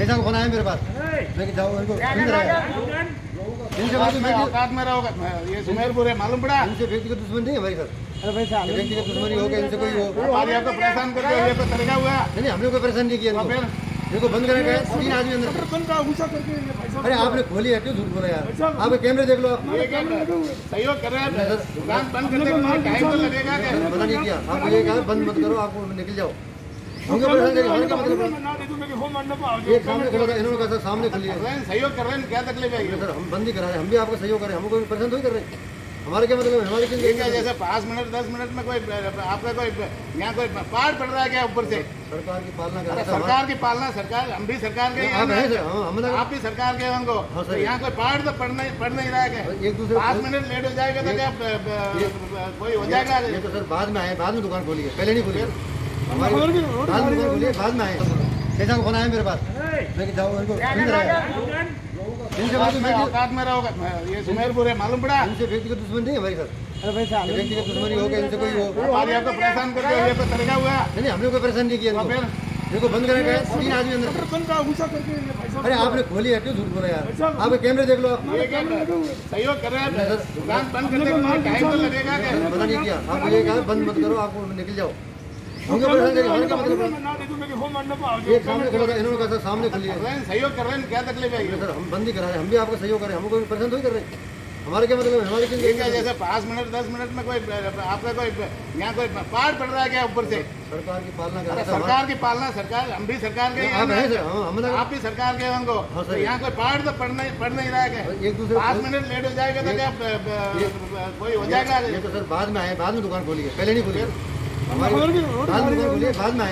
कैसा फ़ोन आया मेरे पास। मैं कि जाओ इनको इनसे बात मैं औकात में रहोगे ये सुमेरपुर है मालूम पड़ा? इनसे व्यक्तिगत दुश्मन नहीं है हमारी सर। ये व्यक्तिगत दुश्मनी हो गया इनसे कोई हो हमारी आपको परेशान करके ये तो तरीका हुआ। नहीं नहीं हमने कोई परेशान नहीं किया इनको। फिर? इनको बंद करने गए तीन आदमी अंदर बंद का अरे आपने खोली है क्यों झूठ बोला यार आप? कैमरे देख लो आप। सहयोग कर रहे हैं दुकान बंद करने के बाद टाइम तो लगेगा क्या। पता नहीं किया। आपको ये कहा बंद मत करो आपको निकल जाओ। हमको परेशान करेंगे हमारे क्या मतलब? सामने खोला इन्होंने कहा सर सामने खुली है सहयोग कर रहे हैं क्या तकलीफ़ है? सर हम बंद करा रहे हैं हम भी आपका सहयोग कर रहे हैं हमको परेशान थोड़ी कर रहे हैं। हमारे क्या मतलब हमारे किन है? जैसे पाँच मिनट दस मिनट में कोई आपका कोई यहाँ कोई पार पड़ रहा है क्या ऊपर से? सरकार की पालना कर सरकार की पालना सरकार हम भी सरकार के आप। हैं हाँ, हम आप भी सरकार के हैं उनको। हाँ, तो यहाँ कोई पार तो पड़ नहीं पड़ नहीं रहा है क्या? एक दूसरे पाँच मिनट लेट हो जाएगा तो क्या कोई हो जाएगा? ये तो सर बाद में आए बाद में दुकान खोली है पहले नहीं खोली बाद है बाद कैसा आया मेरे पास कि इनसे कि ये है मालूम पड़ा दुश्मन नहीं है ये व्यक्तिगत दुश्मनी हो हो तो किया? बंद अंदर अरे आपने खोली है क्यों झूठ बोला यार आप कैमरे देख लो आप सहयोग कर रहे हैं बंद तो पता नहीं किया ये बंद मत करो आपको निकल जाओ इन्होंने सामने खुली है। हैं, सहयोग कर रहे हैं क्या तकलीफ़ है? सर हम बंद ही करा रहे हैं हम भी आपका सहयोग कर रहे हैं हमको परेशान थोड़ी कर रहे हैं। हमारे क्या मतलब हमारे ठीक है? जैसे पाँच मिनट दस मिनट में कोई आपका कोई यहाँ कोई पार पड़ रहा है क्या ऊपर से? सरकार की पालना कर है सरकार की पालना सरकार हम भी सरकार के ही हैं आप हाँ, हम आप भी सरकार के हैं उनको। हाँ, तो यहाँ कोई पार तो पड़ नहीं पड़ नहीं रहा है क्या? एक दूसरे पाँच मिनट लेट हो जाएगा तो क्या कोई हो जाएगा? ये तो सर बाद में आए बाद में दुकान खोली है पहले नहीं खोली है। बाद में